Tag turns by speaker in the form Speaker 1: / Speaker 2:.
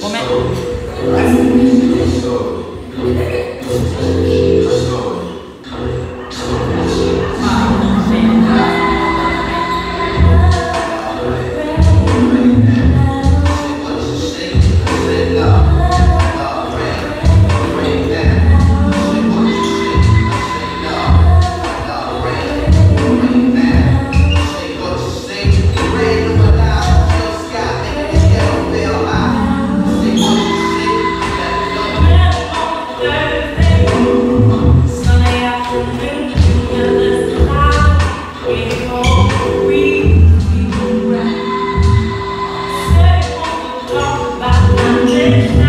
Speaker 1: Moment.
Speaker 2: I'm